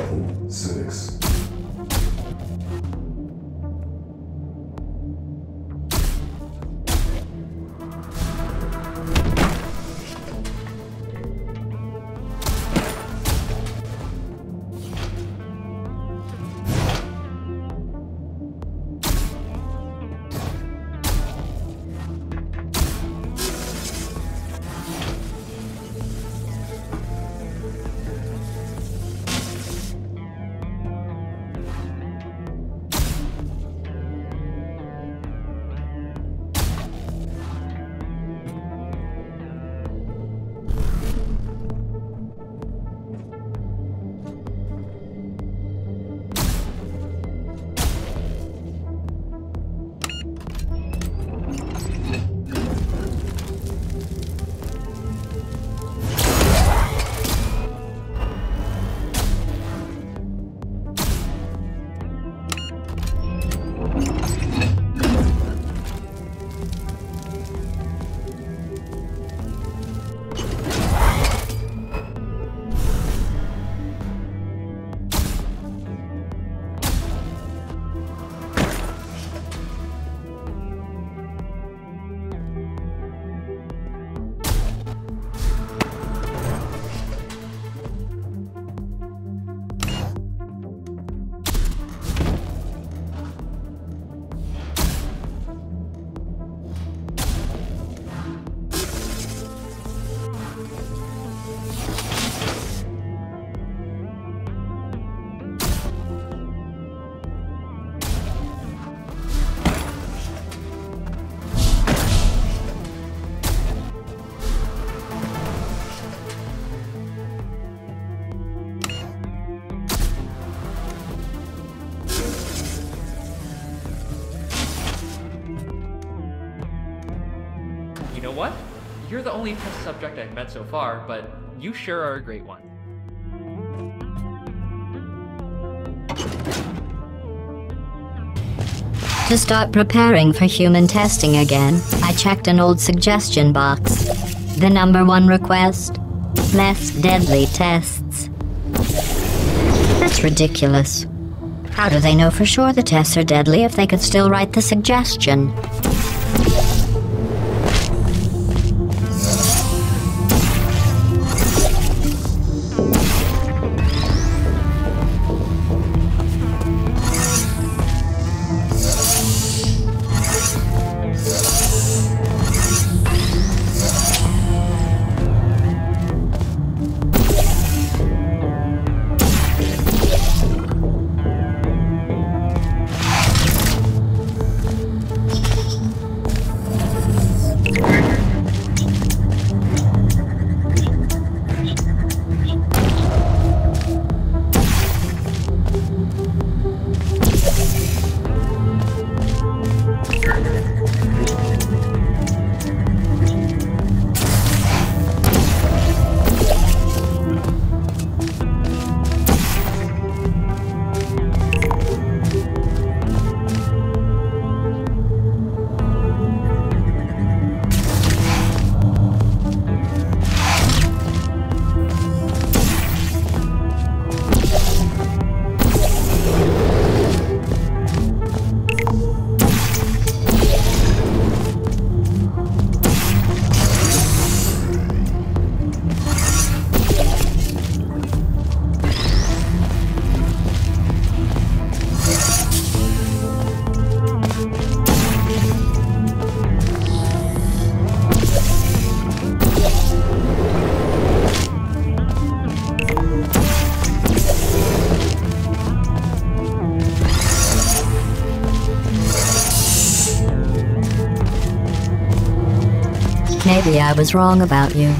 Level what? You're the only test subject I've met so far, but you sure are a great one. To start preparing for human testing again, I checked an old suggestion box. The number one request less deadly tests. That's ridiculous. How do they know for sure the tests are deadly if they could still write the suggestion? Maybe I was wrong about you.